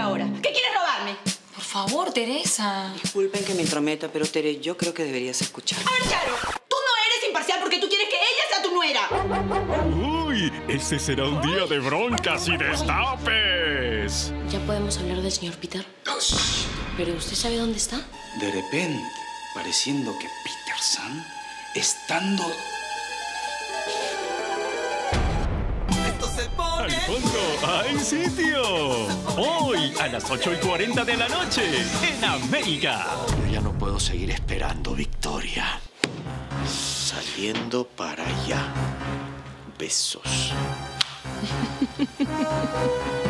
ahora? ¿Qué quieres robarme? Por favor, Teresa. Disculpen que me intrometa, pero Tere, yo creo que deberías escuchar. A ver, Charo, tú no eres imparcial porque tú quieres que ella sea tu nuera. Uy, ese será un día de broncas y destapes. ¿Ya podemos hablar del señor Peter? ¿Pero usted sabe dónde está? De repente, pareciendo que Peterson, estando Al fondo hay sitio. Hoy a las 8 y 40 de la noche en América. Yo ya no puedo seguir esperando, Victoria. Saliendo para allá. Besos.